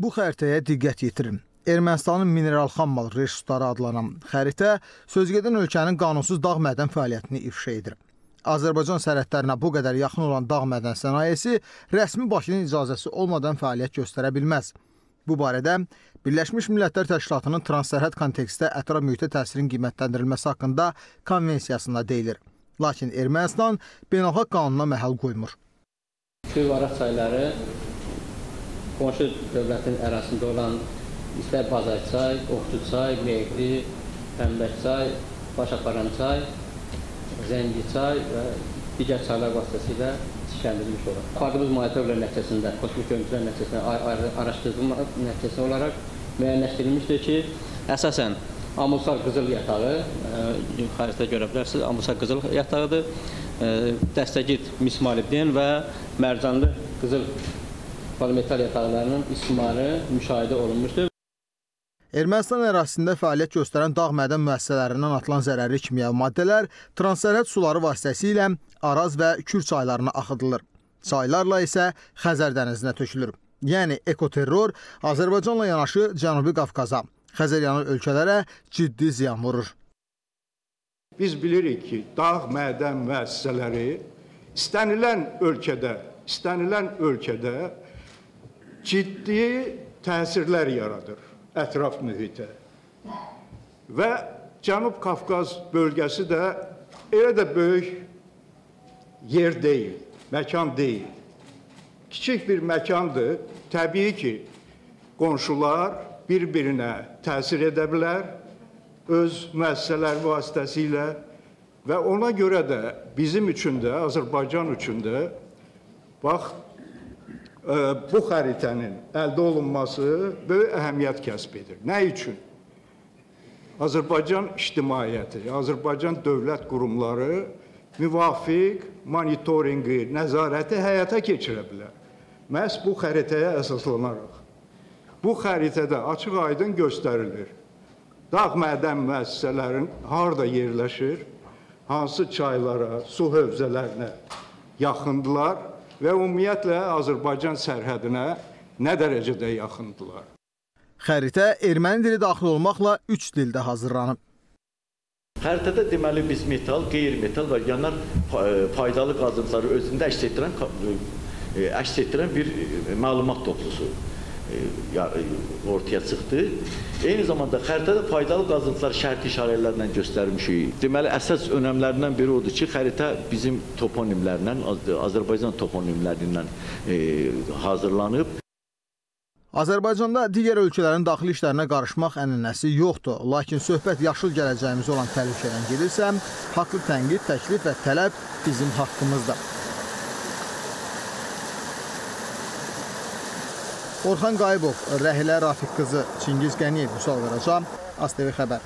Bu xəritəyə diqqət yetirin. Ermənistanın mineral xammal resursları adlanan xəritə sözgedən ölkənin qanunsuz dağ mədən fəaliyyətini ifşa edir. Azərbaycan sərhədlərinə bu qədər yaxın olan dağ mədən sənayesi rəsmi Bakının icazəsi olmadan fəaliyyət göstərə bilməz. Bu barədə Birləşmiş Millətlər Təşkilatının transsərhəd kontekstdə ətraf mühitə təsirin qiymətləndirilməsi haqqında konvensiyasında deyilir. Lakin Ermənistan beynəlxalq qanuna məhəl qoymur. Kürvaraq çayları qonşu dövlətin ərazisində olan istər Bazar çay, Oxçu çay, Meyqli, Pəmbək çay, Başaparan çay Zəngi çay və digər çaylar vasitəsilə çişəndirilmiş olur. Fərqli monitorinqlər nəticəsində, kosmik görüntülər nəticəsində araşdırılma nəticəsi olaraq müəyyənləşdirilmişdir ki, əsasən Amusar qızıl yatağı, xəritədə görə bilərsiniz, Amusar qızıl yatağıdır, dəstəgit mismalibdin və mərcanlı qızıl polimetal yataqlarının istismarı müşahidə olunmuşdur. Ermənistan ərazisində fəaliyyət göstərən dağ mədən müəssisələrindən atılan zərərli kimyəvi maddələr transsərhəd suları vasitəsilə Araz və Kür çaylarına axıdılır. Çaylarla isə Xəzər dənizinə tökülür. Yəni ekoterror Azərbaycanla yanaşı Cənubi Qafqaza, Xəzəryanı ölkələrə ciddi ziyan vurur. Biz bilirik ki, dağ mədən müəssisələri istənilən ölkədə, istənilən ölkədə ciddi təsirlər yaradır ətraf mühitə. Və Cənub Qafqaz bölgəsi də elə də böyük yer deyil, məkan deyil. Kiçik bir məkandır. Təbii ki, qonşular bir-birinə təsir edə bilər öz müəssisələr vasitəsilə və ona görə də bizim üçün də, Azərbaycan üçün də bax bu xəritənin əldə olunması böyük əhəmiyyət kəsb edir. Nə üçün? Azərbaycan ictimaiyyəti, Azərbaycan dövlət qurumları müvafiq monitorinqi, nəzarəti həyata keçirə bilər. Məhz bu xəritəyə əsaslanaraq. Bu xəritədə açıq-aydın göstərilir. Dağ mədən müəssisələrin harda yerləşir, hansı çaylara, su hövzələrinə yaxındılar və ümumiyyətlə Azərbaycan sərhədinə nə dərəcədə yaxındılar. Xəritə erməni dili daxil olmaqla 3 dildə hazırlanıb. Xəritədə deməli biz metal, qeyri-metal və yanar faydalı qazıntıları özündə əks etdirən əks etdirən bir məlumat toplusu ortaya çıxdı. Eyni zamanda xəritədə faydalı qazıntılar şərti işarələrlə göstərmişik. Deməli, əsas önəmlərindən biri odur ki, xəritə bizim toponimlərlə, Azərbaycan toponimlərindən e, hazırlanıb. Azərbaycanda digər ölkələrin daxili işlərinə qarışmaq ənənəsi yoxdur. Lakin söhbət yaşıl gələcəyimiz olan təhlükədən gedirsə, haqlı tənqid, təklif və tələb bizim haqqımızdır. Orxan Qayıbov, Rəhilə Rafiq qızı, Çingiz Qəniyev, Vüsal Qaraca, ASTV xəbər.